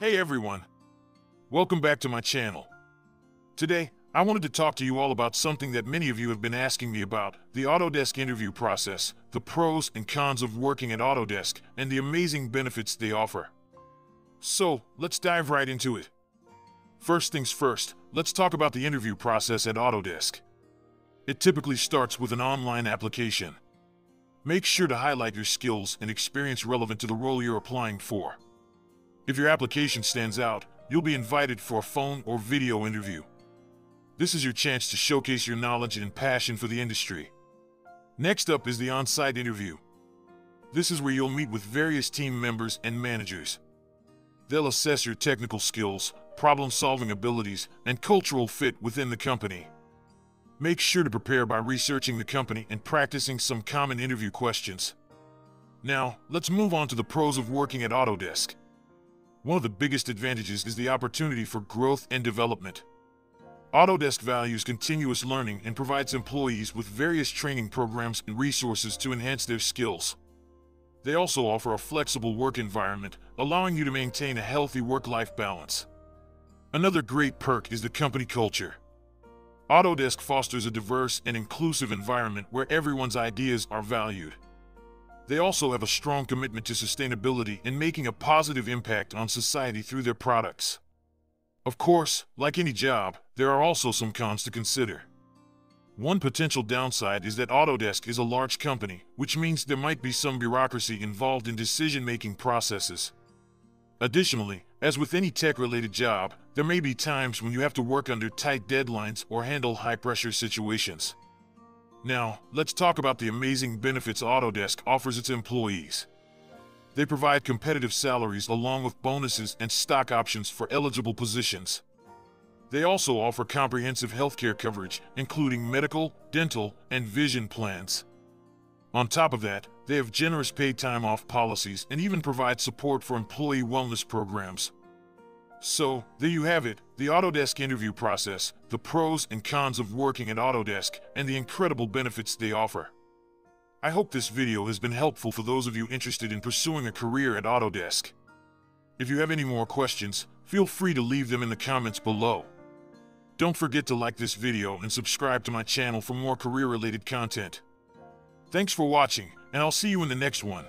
Hey everyone! Welcome back to my channel. Today, I wanted to talk to you all about something that many of you have been asking me about, the Autodesk interview process, the pros and cons of working at Autodesk, and the amazing benefits they offer. So, let's dive right into it. First things first, let's talk about the interview process at Autodesk. It typically starts with an online application. Make sure to highlight your skills and experience relevant to the role you're applying for. If your application stands out, you'll be invited for a phone or video interview. This is your chance to showcase your knowledge and passion for the industry. Next up is the on site interview. This is where you'll meet with various team members and managers. They'll assess your technical skills, problem solving abilities, and cultural fit within the company. Make sure to prepare by researching the company and practicing some common interview questions. Now, let's move on to the pros of working at Autodesk. One of the biggest advantages is the opportunity for growth and development. Autodesk values continuous learning and provides employees with various training programs and resources to enhance their skills. They also offer a flexible work environment, allowing you to maintain a healthy work-life balance. Another great perk is the company culture. Autodesk fosters a diverse and inclusive environment where everyone's ideas are valued. They also have a strong commitment to sustainability and making a positive impact on society through their products. Of course, like any job, there are also some cons to consider. One potential downside is that Autodesk is a large company, which means there might be some bureaucracy involved in decision-making processes. Additionally, as with any tech-related job, there may be times when you have to work under tight deadlines or handle high-pressure situations. Now, let's talk about the amazing benefits Autodesk offers its employees. They provide competitive salaries along with bonuses and stock options for eligible positions. They also offer comprehensive healthcare coverage, including medical, dental, and vision plans. On top of that, they have generous paid time off policies and even provide support for employee wellness programs. So, there you have it, the Autodesk interview process, the pros and cons of working at Autodesk, and the incredible benefits they offer. I hope this video has been helpful for those of you interested in pursuing a career at Autodesk. If you have any more questions, feel free to leave them in the comments below. Don't forget to like this video and subscribe to my channel for more career-related content. Thanks for watching, and I'll see you in the next one.